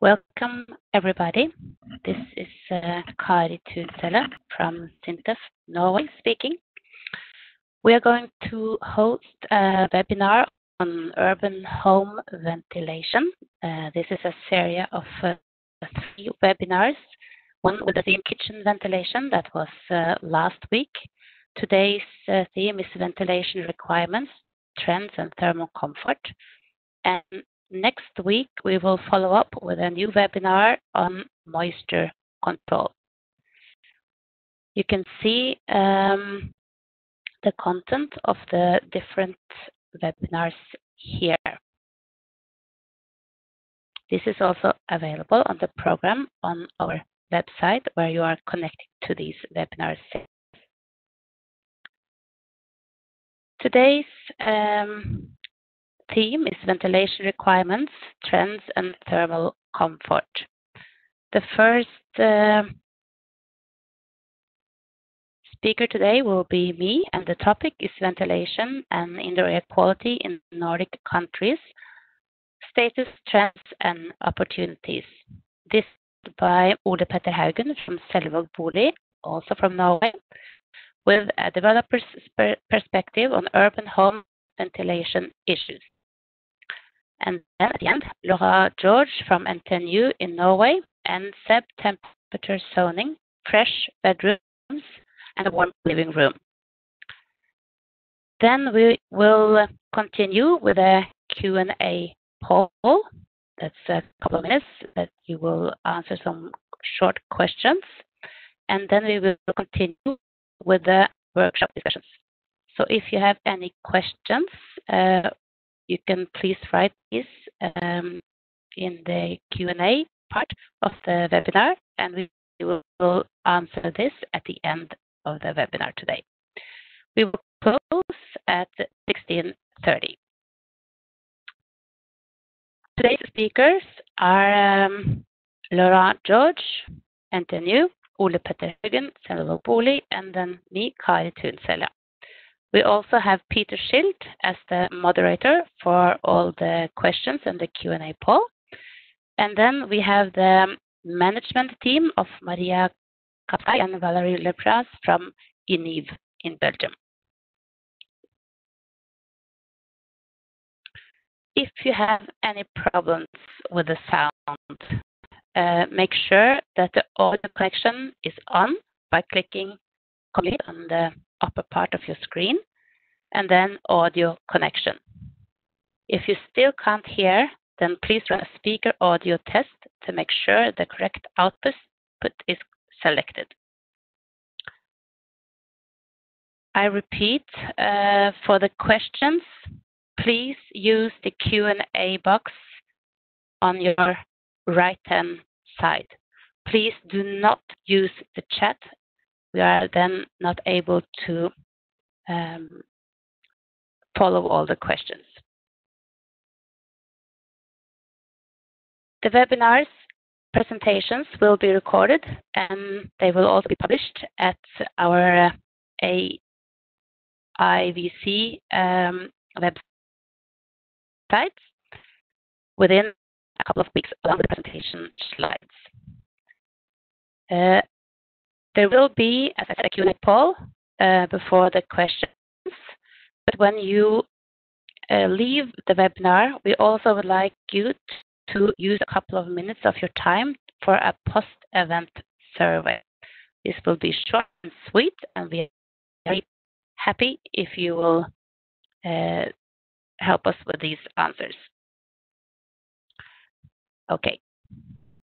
Welcome, everybody. This is uh, Kari Thunshelle from SINTEF Norway speaking. We are going to host a webinar on urban home ventilation. Uh, this is a series of uh, three webinars, one with the theme kitchen ventilation that was last week. Today's theme is ventilation requirements, trends, and thermal comfort. Next week, we will follow up with a new webinar on moisture control. You can see um, the content of the different webinars here. This is also available on the program on our website, where you are connected to these webinars. Today's um, theme is ventilation requirements, trends, and thermal comfort. The first uh, speaker today will be me, and the topic is ventilation and indoor air quality in Nordic countries, status, trends, and opportunities. This by Ole Petter Haugen from Selvaag Bolig, also from Norway, with a developer's perspective on urban home ventilation issues. And then at the end, Laurent Georges from NTNU in Norway, and SEB Temperature Zoning, fresh bedrooms, and a warm living room. Then we will continue with a Q&A poll. That's a couple of minutes that you will answer some short questions, and then we will continue with the workshop discussions. So if you have any questions, uh, you can please write this um, in the Q&A part of the webinar, and we will answer this at the end of the webinar today. We will close at 16.30. Today's speakers are um, Laurent Georges, NTNU, Ole Petter Selvaag Bolig, and then me, Kari Thunshelle. We also have Peter Schild as the moderator for all the questions and the Q&A poll. And then we have the management team of Maria Kapay and Valérie Leprince from INIVE in Belgium. If you have any problems with the sound, uh, make sure that the audio connection is on by clicking complete on the upper part of your screen, and then audio connection. If you still can't hear, then please run a speaker audio test to make sure the correct output is selected. I repeat, uh, for the questions, please use the Q&A box on your right-hand side. Please do not use the chat. We are then not able to um, follow all the questions. The webinars presentations will be recorded, and they will also be published at our uh, AIVC um, website within a couple of weeks, along with the presentation slides. Uh, There will be, as I said, a Q&A poll uh, before the questions, but when you uh, leave the webinar, we also would like you to use a couple of minutes of your time for a post-event survey. This will be short and sweet, and we are very happy if you will uh, help us with these answers. Okay,